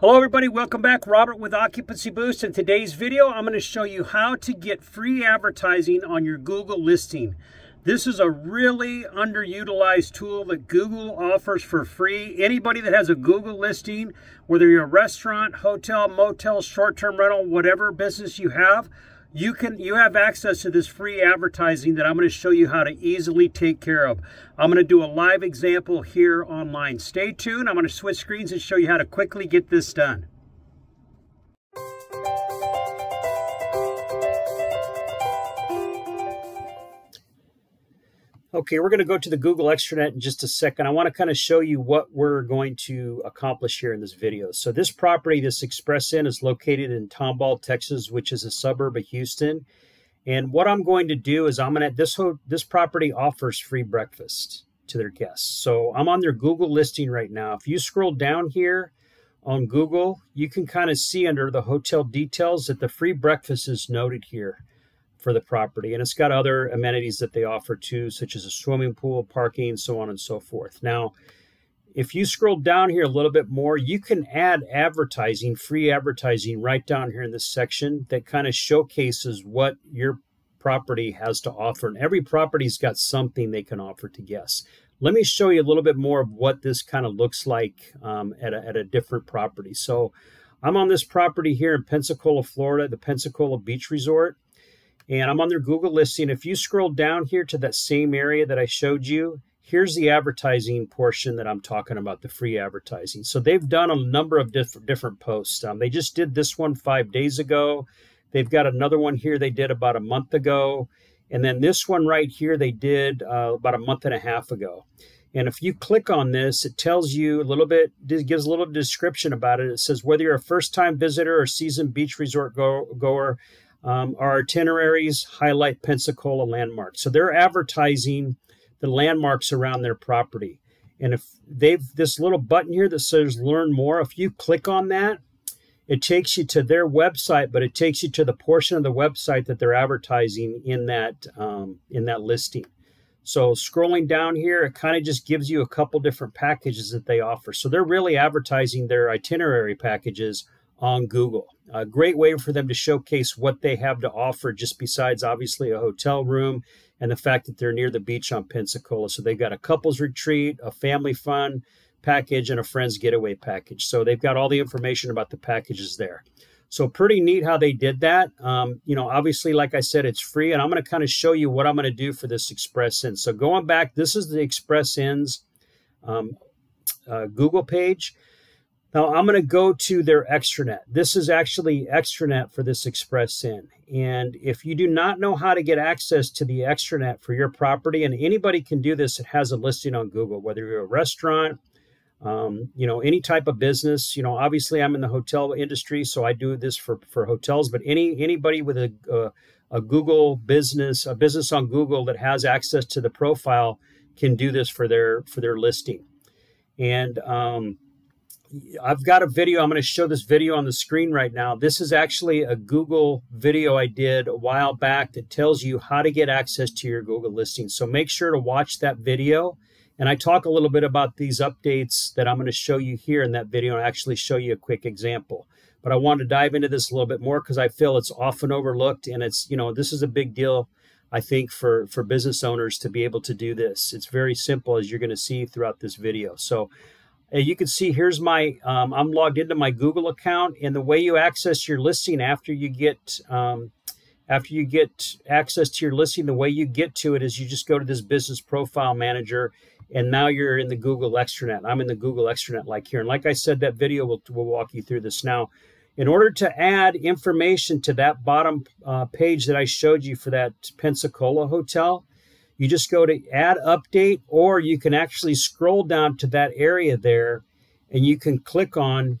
Hello everybody, welcome back. Robert with Occupancy Boost. In today's video, I'm going to show you how to get free advertising on your Google listing. This is a really underutilized tool that Google offers for free. Anybody that has a Google listing, whether you're a restaurant, hotel, motel, short-term rental, whatever business you have, you can you have access to this free advertising that I'm going to show you how to easily take care of. I'm going to do a live example here online. Stay tuned. I'm going to switch screens and show you how to quickly get this done. Okay, we're going to go to the Google extranet in just a second. I want to kind of show you what we're going to accomplish here in this video. So this property, this Express Inn, is located in Tomball, Texas, which is a suburb of Houston. And what I'm going to do is I'm going to, this, this property offers free breakfast to their guests. So I'm on their Google listing right now. If you scroll down here on Google, you can kind of see under the hotel details that the free breakfast is noted here for the property. And it's got other amenities that they offer too, such as a swimming pool, parking, so on and so forth. Now, if you scroll down here a little bit more, you can add advertising, free advertising right down here in this section that kind of showcases what your property has to offer. And every property's got something they can offer to guests. Let me show you a little bit more of what this kind of looks like um, at, a, at a different property. So I'm on this property here in Pensacola, Florida, the Pensacola Beach Resort and I'm on their Google listing. If you scroll down here to that same area that I showed you, here's the advertising portion that I'm talking about, the free advertising. So they've done a number of diff- different posts. Um, they just did this one five days ago. They've got another one here they did about a month ago. And then this one right here they did uh, about a month and a half ago. And if you click on this, it tells you a little bit, gives a little description about it. It says whether you're a first time visitor or seasoned beach resort go- goer, um, our itineraries highlight Pensacola landmarks. So they're advertising the landmarks around their property. And if they've this little button here that says learn more, if you click on that, it takes you to their website, but it takes you to the portion of the website that they're advertising in that um, in that listing. So scrolling down here, it kind of just gives you a couple different packages that they offer. So they're really advertising their itinerary packages on Google. A great way for them to showcase what they have to offer, just besides obviously a hotel room and the fact that they're near the beach on Pensacola. So they've got a couples retreat, a family fun package, and a friends getaway package. So they've got all the information about the packages there. So pretty neat how they did that. Um, you know, obviously, like I said, it's free, and I'm going to kind of show you what I'm going to do for this Express Inn. So going back, this is the Express Inn's um, uh, Google page. Now I'm going to go to their extranet. This is actually extranet for this Express Inn. And if you do not know how to get access to the extranet for your property, and anybody can do this, it has a listing on Google, whether you're a restaurant, um, you know, any type of business. You know, obviously I'm in the hotel industry, so I do this for for hotels. But any anybody with a a, a Google business, a business on Google that has access to the profile, can do this for their for their listing. And um, I've got a video. I'm going to show this video on the screen right now. This is actually a Google video I did a while back that tells you how to get access to your Google listing. So make sure to watch that video. And I talk a little bit about these updates that I'm going to show you here in that video and actually show you a quick example. But I want to dive into this a little bit more because I feel it's often overlooked and it's, you know, this is a big deal. I think for for business owners to be able to do this. It's very simple as you're going to see throughout this video. So you can see here's my, um, I'm logged into my Google account and the way you access your listing after you get, um, after you get access to your listing, the way you get to it is you just go to this business profile manager and now you're in the Google extranet. I'm in the Google extranet like here. And like I said, that video will, will walk you through this now. In order to add information to that bottom uh, page that I showed you for that Pensacola hotel, you just go to add update, or you can actually scroll down to that area there and you can click on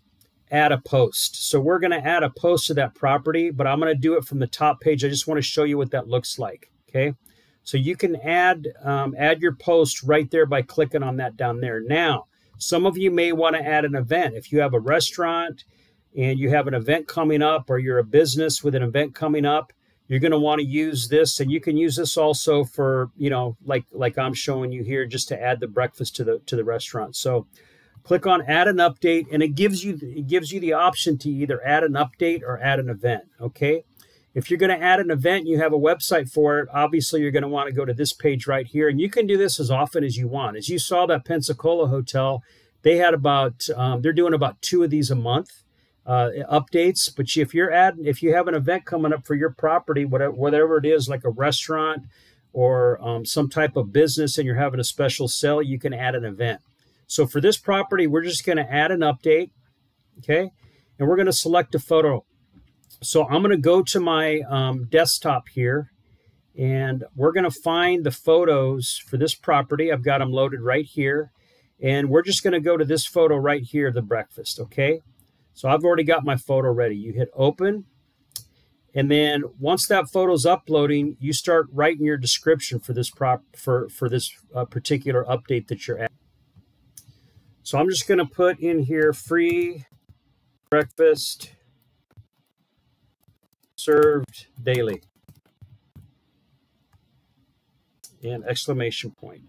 add a post. So we're going to add a post to that property, but I'm going to do it from the top page. I just want to show you what that looks like. Okay. So you can add um, add your post right there by clicking on that down there. Now, some of you may want to add an event. If you have a restaurant and you have an event coming up or you're a business with an event coming up, you're going to want to use this and you can use this also for you know like like i'm showing you here just to add the breakfast to the to the restaurant. So click on add an update and it gives you it gives you the option to either add an update or add an event okay? If you're going to add an event you have a website for it. Obviously you're going to want to go to this page right here and you can do this as often as you want. As you saw that pensacola hotel they had about um, they're doing about two of these a month uh, updates but if you're adding if you have an event coming up for your property whatever, whatever it is like a restaurant or um, some type of business and you're having a special sale you can add an event so for this property, we're just going to add an update, okay? And we're going to select a photo. So I'm going to go to my um, desktop here, and we're going to find the photos for this property. I've got them loaded right here. And we're just going to go to this photo right here, the breakfast, okay? So I've already got my photo ready. You hit open, and then once that photo's uploading, you start writing your description for this prop for for this uh, particular update that you're at. So I'm just going to put in here free breakfast served daily. And exclamation point.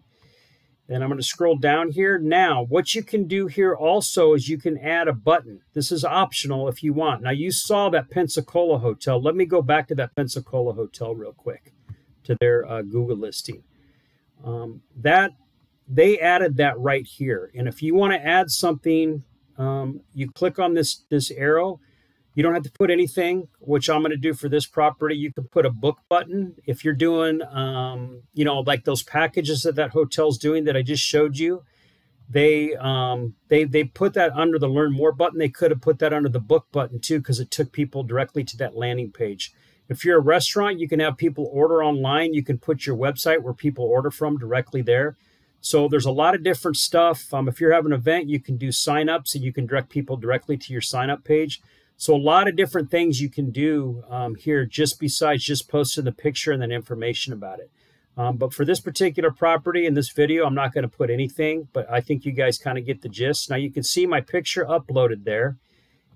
Then I'm going to scroll down here. Now, what you can do here also is you can add a button. This is optional if you want. Now, you saw that Pensacola hotel. Let me go back to that Pensacola hotel real quick to their uh, Google listing. Um, that they added that right here. And if you want to add something, um, you click on this, this arrow. You don't have to put anything, which I'm going to do for this property. You can put a book button. If you're doing, um, you know, like those packages that that hotel's doing that I just showed you, they um, they they put that under the learn more button. They could have put that under the book button too, because it took people directly to that landing page. If you're a restaurant, you can have people order online. You can put your website where people order from directly there. So there's a lot of different stuff. Um, if you're having an event, you can do signups and you can direct people directly to your sign up page. So a lot of different things you can do um, here just besides just posting the picture and then information about it. Um, but for this particular property in this video, I'm not going to put anything, but I think you guys kind of get the gist. Now you can see my picture uploaded there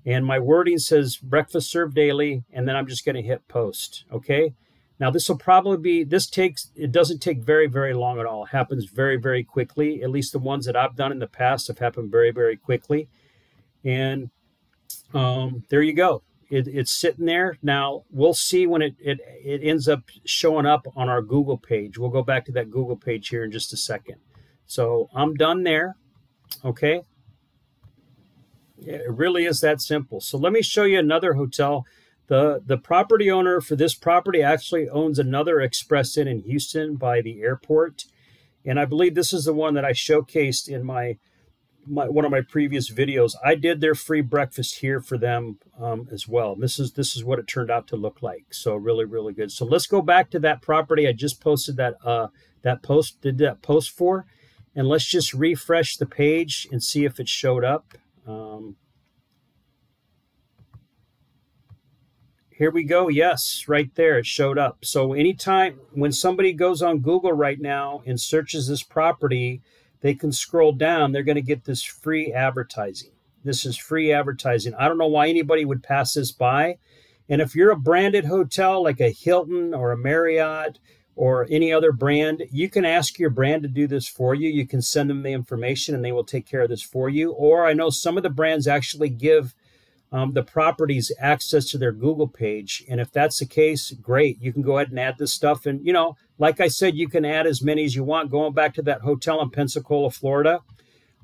and my wording says breakfast served daily. And then I'm just going to hit post. Okay. Now this will probably be, this takes, it doesn't take very, very long at all. It happens very, very quickly. At least the ones that I've done in the past have happened very, very quickly. And um, there you go. It, it's sitting there. Now we'll see when it, it, it ends up showing up on our Google page. We'll go back to that Google page here in just a second. So I'm done there. Okay. It really is that simple. So let me show you another hotel the the property owner for this property actually owns another Express Inn in Houston by the airport, and I believe this is the one that I showcased in my, my one of my previous videos. I did their free breakfast here for them um, as well. This is this is what it turned out to look like. So really really good. So let's go back to that property I just posted that uh, that post did that post for, and let's just refresh the page and see if it showed up. Um, Here we go. Yes, right there. It showed up. So anytime when somebody goes on Google right now and searches this property, they can scroll down. They're going to get this free advertising. This is free advertising. I don't know why anybody would pass this by. And if you're a branded hotel like a Hilton or a Marriott or any other brand, you can ask your brand to do this for you. You can send them the information and they will take care of this for you. Or I know some of the brands actually give um, the properties access to their Google page. And if that's the case, great. You can go ahead and add this stuff. And, you know, like I said, you can add as many as you want. Going back to that hotel in Pensacola, Florida.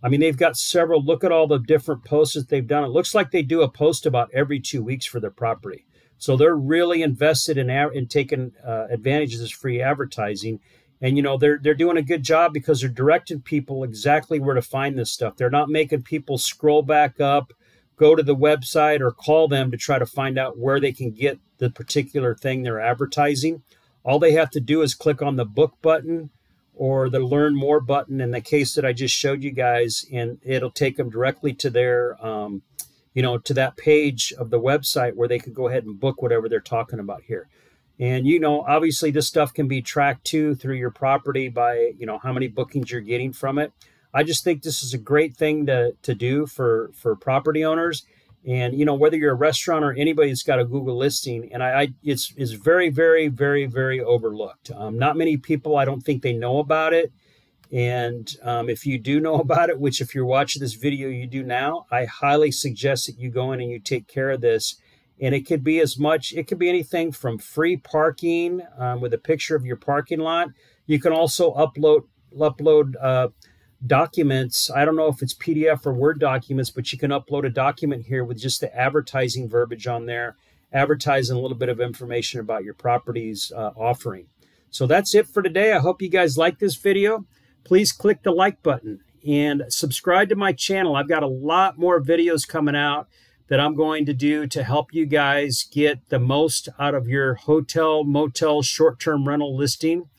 I mean, they've got several. Look at all the different posts that they've done. It looks like they do a post about every two weeks for their property. So they're really invested in, in taking uh, advantage of this free advertising. And you know they're they're doing a good job because they're directing people exactly where to find this stuff. They're not making people scroll back up go to the website or call them to try to find out where they can get the particular thing they're advertising. All they have to do is click on the book button or the learn more button in the case that I just showed you guys, and it'll take them directly to their, um, you know, to that page of the website where they can go ahead and book whatever they're talking about here. And you know, obviously, this stuff can be tracked too through your property by you know how many bookings you're getting from it. I just think this is a great thing to, to do for, for property owners. And, you know, whether you're a restaurant or anybody that's got a Google listing, and I, I it's, it's very, very, very, very overlooked. Um, not many people, I don't think they know about it. And um, if you do know about it, which if you're watching this video, you do now, I highly suggest that you go in and you take care of this. And it could be as much, it could be anything from free parking um, with a picture of your parking lot. You can also upload upload uh, documents. I don't know if it's PDF or Word documents, but you can upload a document here with just the advertising verbiage on there, advertising a little bit of information about your property's uh, offering. So that's it for today. I hope you guys like this video please click the like button and subscribe to my channel. I've got a lot more videos coming out that I'm going to do to help you guys get the most out of your hotel, motel, short term rental listing.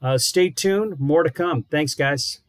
Uh, stay tuned, more to come. Thanks, guys.